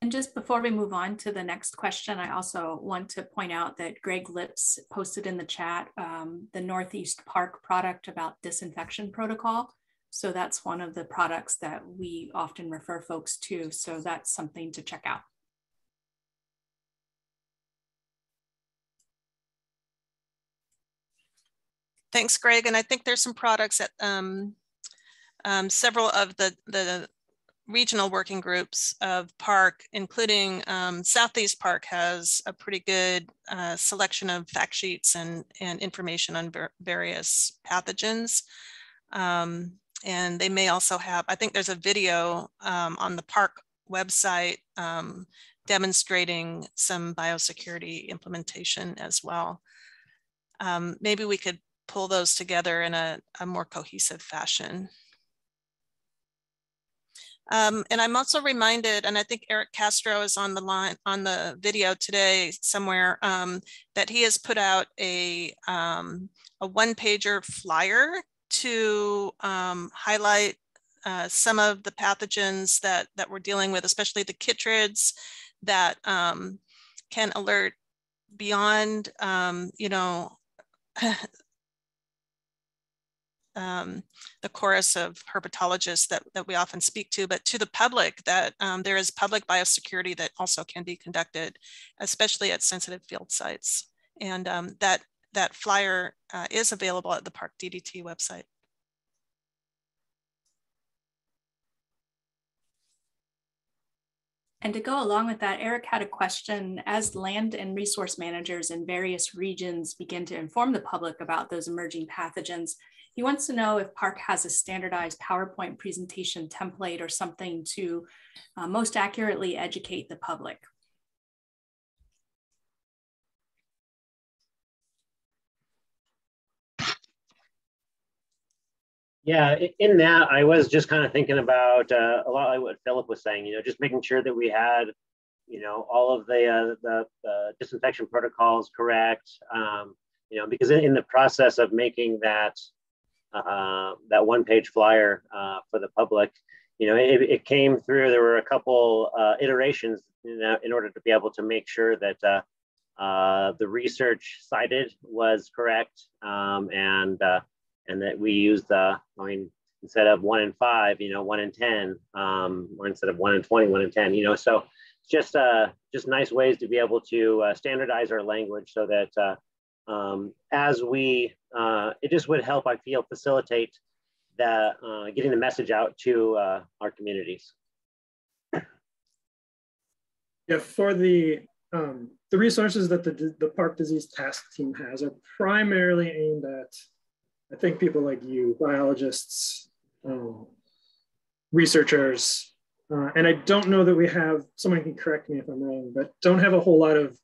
And just before we move on to the next question, I also want to point out that Greg Lips posted in the chat um, the Northeast PARC product about disinfection protocol. So that's one of the products that we often refer folks to. So that's something to check out. Thanks, Greg. And I think there's some products that um, um, several of the, the regional working groups of PARC, including um, Southeast PARC has a pretty good uh, selection of fact sheets and, and information on ver various pathogens. Um, and they may also have, I think there's a video um, on the PARC website um, demonstrating some biosecurity implementation as well. Um, maybe we could pull those together in a, a more cohesive fashion. Um, and I'm also reminded, and I think Eric Castro is on the line on the video today somewhere, um, that he has put out a, um, a one pager flyer to um, highlight uh, some of the pathogens that, that we're dealing with, especially the chytrids that um, can alert beyond, um, you know, um, the chorus of herpetologists that, that we often speak to, but to the public that um, there is public biosecurity that also can be conducted, especially at sensitive field sites. And um, that, that flyer uh, is available at the PARC DTT website. And to go along with that, Eric had a question as land and resource managers in various regions begin to inform the public about those emerging pathogens, he wants to know if PARC has a standardized PowerPoint presentation template or something to uh, most accurately educate the public. Yeah, in that, I was just kind of thinking about uh, a lot like what Philip was saying, you know, just making sure that we had, you know, all of the, uh, the, the disinfection protocols correct, um, you know, because in, in the process of making that uh, that one page flyer uh, for the public. You know, it, it, came through, there were a couple uh, iterations in, in, order to be able to make sure that uh, the research cited was correct um, and, and that we used, I mean, instead of one in five, you know, one in 10, um, or instead of one in 20, one in 10, you know, so just uh, just nice ways to be able to uh, standardize our language so that uh, um, as we, uh, it just would help, I feel, facilitate that uh, getting the message out to uh, our communities. Yeah, for the um, the resources that the, the PARC disease task team has are primarily aimed at, I think, people like you, biologists, um, researchers, uh, and I don't know that we have, someone can correct me if I'm wrong, but don't have a whole lot of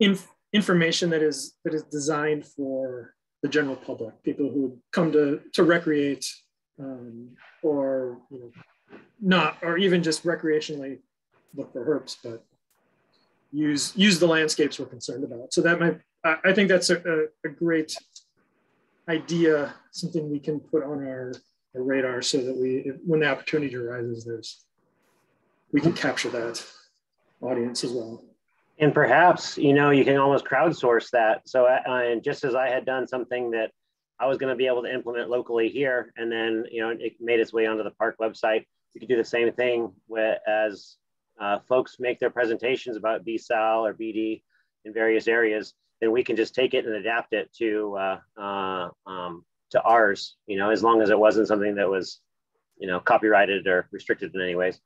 inf information that is that is designed for the general public, people who come to to recreate um, or you know not or even just recreationally look for herps, but use use the landscapes we're concerned about. So that might I, think that's a, a, great idea, something we can put on our, our radar so that we when the opportunity arises, there's we can capture that audience as well. And perhaps, you know, you can almost crowdsource that. So, uh, and just as I had done something that I was going to be able to implement locally here, and then, you know, it made its way onto the PARC website, you could do the same thing with, as uh, folks make their presentations about B-sal or BD in various areas, then we can just take it and adapt it to uh, uh, um, to ours, you know, as long as it wasn't something that was, you know, copyrighted or restricted in any ways.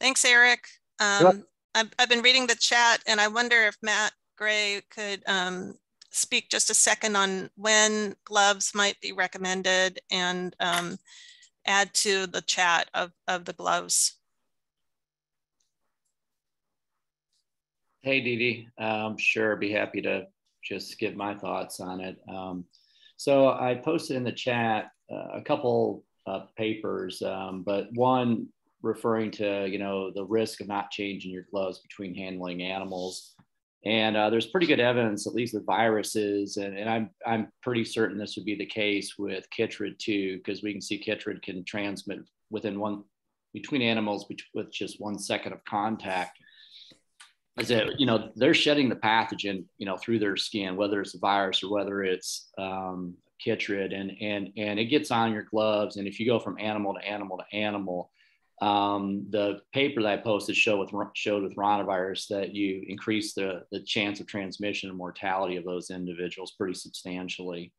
Thanks, Eric. Um, I've, I've, been reading the chat and I wonder if Matt Gray could um, speak just a second on when gloves might be recommended and um, add to the chat of, of the gloves. Hey, Dee Dee. Um, sure, be happy to just give my thoughts on it. Um, so I posted in the chat uh, a couple uh, papers, um, but one referring to you know the risk of not changing your gloves between handling animals. And uh, there's pretty good evidence at least with viruses and, and I'm, I'm pretty certain this would be the case with chytrid too because we can see chytrid can transmit within one between animals with just one second of contact. Is that you know they're shedding the pathogen you know through their skin whether it's a virus or whether it's um, chytrid and and and it gets on your gloves and if you go from animal to animal to animal um, the paper that I posted showed with, showed with ranavirus that you increase the, the chance of transmission and mortality of those individuals pretty substantially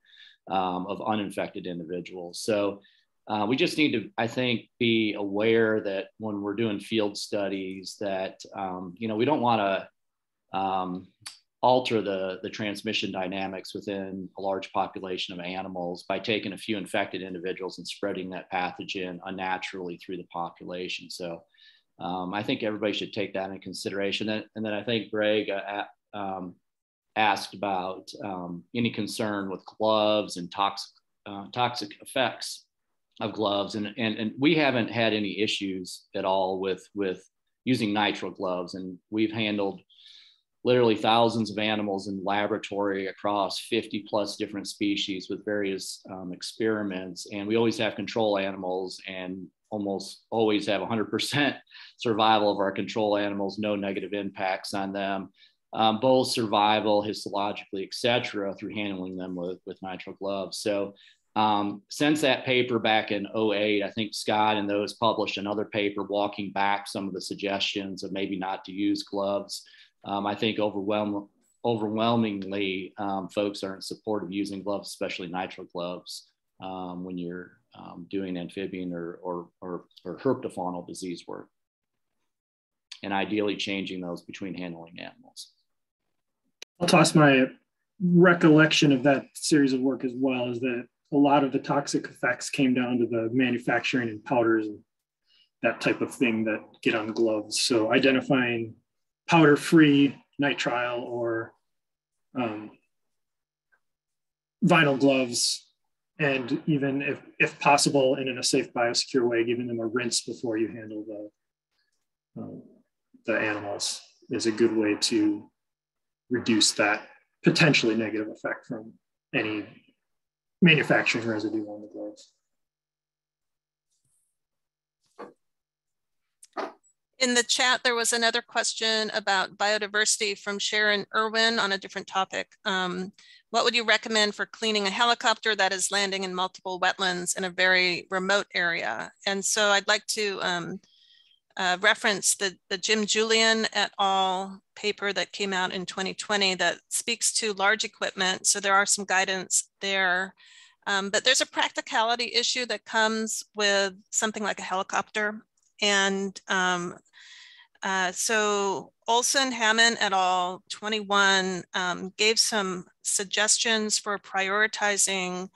um, of uninfected individuals. So uh, we just need to, I think, be aware that when we're doing field studies that, um, you know, we don't want to um, alter the, the transmission dynamics within a large population of animals by taking a few infected individuals and spreading that pathogen unnaturally through the population. So um, I think everybody should take that into consideration. And, and then I think Greg uh, um, asked about um, any concern with gloves and toxic, uh, toxic effects of gloves. And, and, and we haven't had any issues at all with, with using nitrile gloves. And we've handled literally thousands of animals in laboratory across 50 plus different species with various um, experiments. And we always have control animals and almost always have 100% survival of our control animals, no negative impacts on them. Um, both survival, histologically, et cetera, through handling them with, with nitrile gloves. So um, since that paper back in 08, I think Scott and those published another paper walking back some of the suggestions of maybe not to use gloves um, I think overwhelm, overwhelmingly um, folks are in support of using gloves, especially nitrile gloves, um, when you're um, doing amphibian or, or, or, or herpetofaunal disease work. And ideally changing those between handling animals. I'll toss my recollection of that series of work as well is that a lot of the toxic effects came down to the manufacturing and powders and that type of thing that get on gloves. So identifying powder free nitrile or um, vinyl gloves and even if, if possible and in a safe biosecure way giving them a rinse before you handle the, um, the animals is a good way to reduce that potentially negative effect from any manufacturing residue on the gloves. In the chat, there was another question about biodiversity from Sharon Irwin on a different topic. Um, what would you recommend for cleaning a helicopter that is landing in multiple wetlands in a very remote area? And so I'd like to um, uh, reference the, the Jim Julian et al. paper that came out in 2020 that speaks to large equipment. So there are some guidance there. Um, but there's a practicality issue that comes with something like a helicopter. And um, uh, so Olson, Haman et al. 21 um, gave some suggestions for prioritizing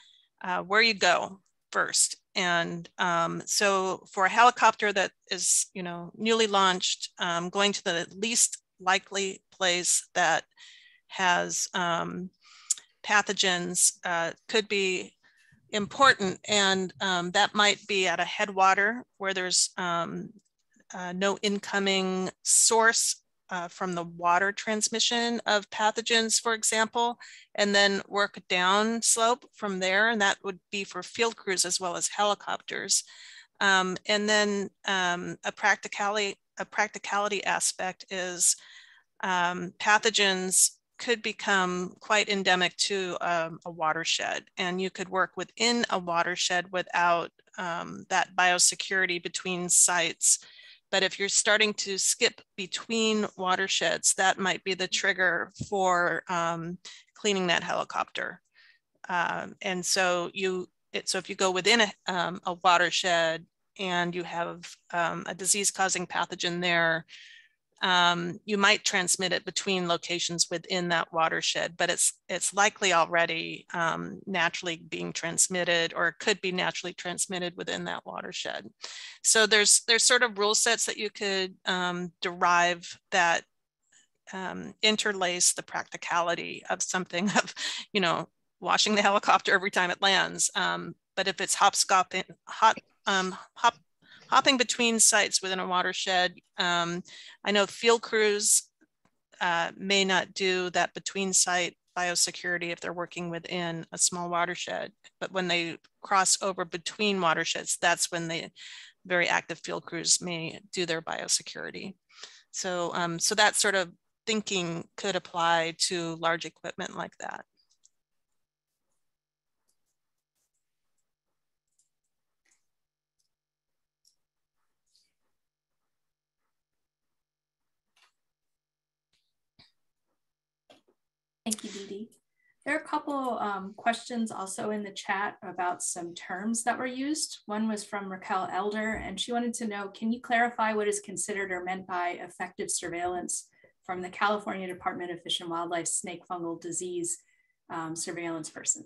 uh, where you go first. And um, so for a helicopter that is, you know, newly launched, um, going to the least likely place that has um, pathogens uh, could be important. And um, that might be at a headwater where there's um, uh, no incoming source uh, from the water transmission of pathogens, for example, and then work down slope from there. And that would be for field crews as well as helicopters. Um, and then um, a practicality a practicality aspect is um, pathogens could become quite endemic to um, a watershed and you could work within a watershed without um, that biosecurity between sites but if you're starting to skip between watersheds, that might be the trigger for um, cleaning that helicopter. Um, and so you, it, so if you go within a, um, a watershed and you have um, a disease causing pathogen there, um, you might transmit it between locations within that watershed, but it's it's likely already um, naturally being transmitted or could be naturally transmitted within that watershed. So there's there's sort of rule sets that you could um, derive that um, interlace the practicality of something of, you know, washing the helicopter every time it lands. Um, but if it's hopscotching, hot, um, hop hopping between sites within a watershed. Um, I know field crews uh, may not do that between site biosecurity if they're working within a small watershed, but when they cross over between watersheds, that's when the very active field crews may do their biosecurity. So, um, so that sort of thinking could apply to large equipment like that. Thank you, Dee Dee. There are a couple um, questions also in the chat about some terms that were used. One was from Raquel Elder, and she wanted to know, can you clarify what is considered or meant by effective surveillance from the California Department of Fish and Wildlife snake fungal disease um, surveillance person?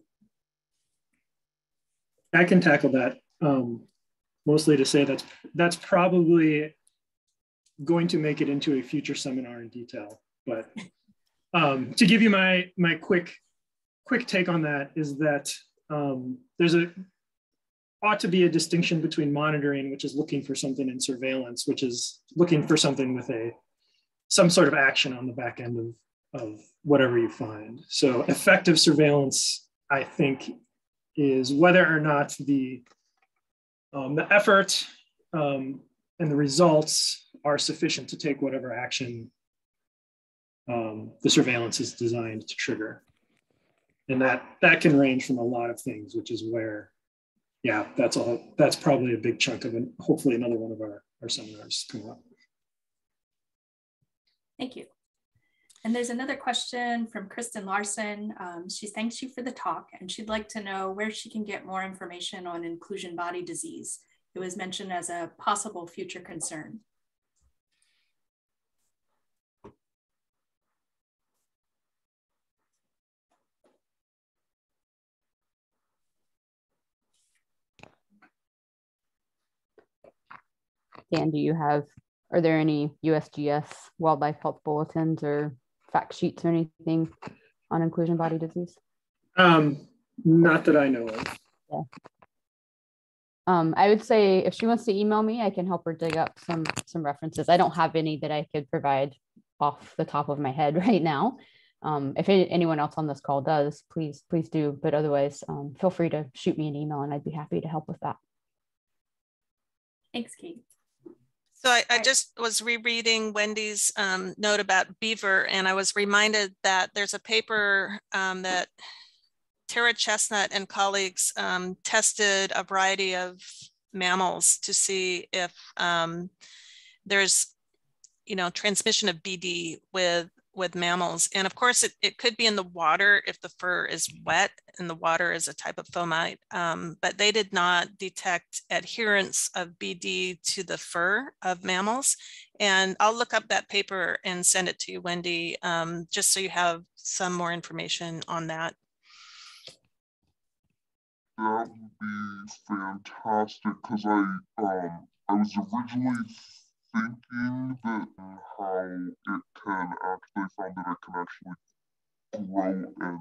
I can tackle that um, mostly to say that's that's probably going to make it into a future seminar in detail, but um, to give you my my quick quick take on that is that um, there's a ought to be a distinction between monitoring, which is looking for something, and surveillance, which is looking for something with a some sort of action on the back end of, of whatever you find. So effective surveillance, I think, is whether or not the um, the effort um, and the results are sufficient to take whatever action um, the surveillance is designed to trigger. And that that can range from a lot of things, which is where, yeah, that's all. That's probably a big chunk of it. Hopefully, another one of our, our seminars come up. Thank you. And there's another question from Kristen Larson. Um, she thanks you for the talk and she'd like to know where she can get more information on inclusion body disease. It was mentioned as a possible future concern. Dan, do you have, are there any USGS wildlife health bulletins or fact sheets or anything on inclusion body disease? Um, not that I know of. Yeah. Um, I would say if she wants to email me, I can help her dig up some some references. I don't have any that I could provide off the top of my head right now. Um, if anyone else on this call does, please please do. But otherwise, um, feel free to shoot me an email, and I'd be happy to help with that. Thanks, Kate. So I, I, just was rereading Wendy's um, note about beaver, and I was reminded that there's a paper um, that Tara Chestnut and colleagues um, tested a variety of mammals to see if um, there's, you know, transmission of BD with with mammals. And of course, it, it could be in the water if the fur is wet and the water is a type of fomite, um, but they did not detect adherence of BD to the fur of mammals. And I'll look up that paper and send it to you, Wendy, um, just so you have some more information on that. that would be fantastic because I um I was originally thinking that how it can actually found that it can actually grow and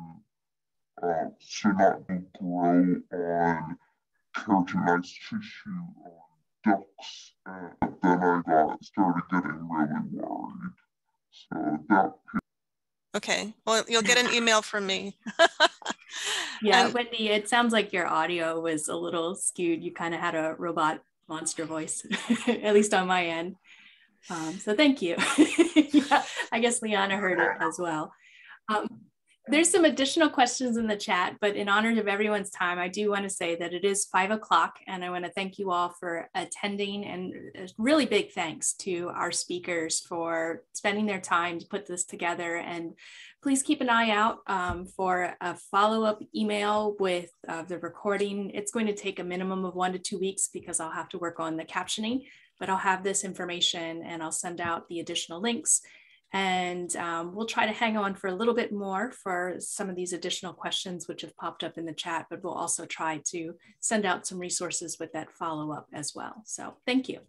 uh, so not grow on keratinized tissue on ducks. And then I got started getting really worried. So that Okay, well, you'll get an email from me. yeah, And- Wendy, it sounds like your audio was a little skewed. You kind of had a robot monster voice, at least on my end. Um, so thank you. yeah, I guess Liana heard it as well. Um, there's some additional questions in the chat, but in honor of everyone's time, I do want to say that it is five o'clock and I want to thank you all for attending and really big thanks to our speakers for spending their time to put this together. And please keep an eye out um, for a follow-up email with uh, the recording. It's going to take a minimum of one to two weeks because I'll have to work on the captioning, but I'll have this information and I'll send out the additional links and um, we'll try to hang on for a little bit more for some of these additional questions which have popped up in the chat, but we'll also try to send out some resources with that follow up as well. So thank you.